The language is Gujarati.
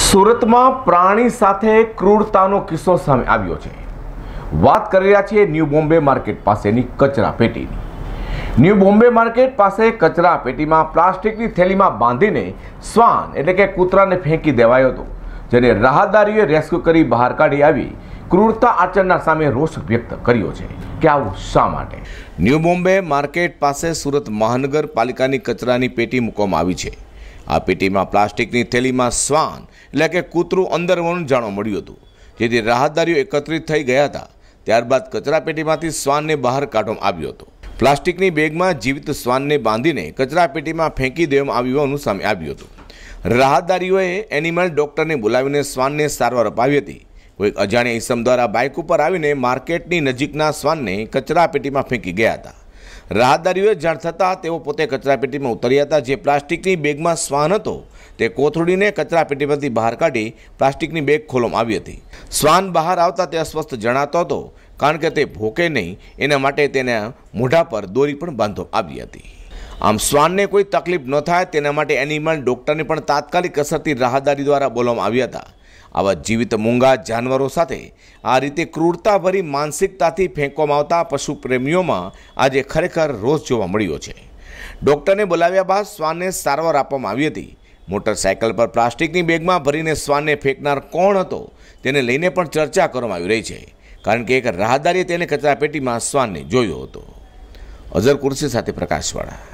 સુરતમાં પ્રાણી સાથે ક્રૂરતાનો કિસ્સો સામે આવ્યો છે. વાત કરી રહ્યા છીએ ન્યૂ બોમ્બે માર્કેટ પાસેની કચરા પેટીની. ન્યૂ બોમ્બે માર્કેટ પાસે કચરા પેટીમાં પ્લાસ્ટિકની થેલીમાં બાંધીને શ્વાન એટલે કે કૂતરાને ફેંકી દેવાયો હતો, જેને રાહદારીઓએ રેસ્ક્યુ કરી બહાર કાઢી આવી ક્રૂરતા આચરના સામે રોષ વ્યક્ત કર્યો છે. કે આવું શા માટે? ન્યૂ બોમ્બે માર્કેટ પાસે સુરત મહાનગરપાલિકાની કચરાની પેટી મૂકવામાં આવી છે. આ પેટીમાં પ્લાસ્ટિકની થેલીમાં શ્વાન, એટલે કે કૂતરું અંદર હોવાનું જાણવા મળ્યું હતું. જેથી રાહતદારીઓ એકત્રિત થઈ ગયા હતા. ત્યારબાદ કચરા પેટીમાંથી શ્વાનને બહાર કાઢવામાં આવ્યો હતો. પ્લાસ્ટિકની બેગમાં જીવિત શ્વાનને બાંધીને કચરા પેટીમાં ફેંકી દેવામાં આવ્યું હોવાનું સામે આવ્યું હતું. રાહતદારીઓએ એનિમલ ડોક્ટરને બોલાવીને શ્વાનને સારવાર અપાવી હતી. કોઈક અજાણ્યા ઈસમ દ્વારા બાઇક ઉપર આવીને માર્કેટની નજીકના શ્વાનને કચરા પેટીમાં ફેંકી ગયા હતા. રાહદારીઓએ જાણ થતાં તેઓ પોતે કચરાપેટીમાં ઉતર્યા હતા. જે પ્લાસ્ટિકની બેગમાં શ્વાન હતો, તે કોથળીને કચરાપેટીમાંથી બહાર કાઢી પ્લાસ્ટિકની બેગ ખોલવામાં આવી હતી. શ્વાન બહાર આવતા તે અસ્વસ્થ જણાતો હતો, કારણ કે તે ભોકે નહીં, એના માટે તેના મોઢા પર દોરી પણ બાંધવામાં આવી હતી. આમ શ્વાનને કોઈ તકલીફ ન થાય, તેના માટે એનિમલ ડોક્ટરને પણ તાત્કાલિક અસરથી રાહદારી દ્વારા બોલવામાં આવ્યા હતા. આવા જીવિત મૂંગા જાનવરો સાથે આ રીતે ક્રૂરતાભરી માનસિકતાથી ફેંકવામાં આવતા પશુ પ્રેમીઓમાં આજે ખરેખર રોષ જોવા મળ્યો છે. ડૉક્ટરને બોલાવ્યા બાદ શ્વાનને સારવાર આપવામાં આવી હતી. મોટરસાયકલ પર પ્લાસ્ટિકની બેગમાં ભરીને શ્વાનને ફેંકનાર કોણ હતો તેને લઈને પણ ચર્ચા કરવામાં આવી રહી છે, કારણ કે એક રાહદારીએ તેને કચરાપેટીમાં શ્વાનને જોયો હતો. અઝર કુર્સી સાથે પ્રકાશવાળા.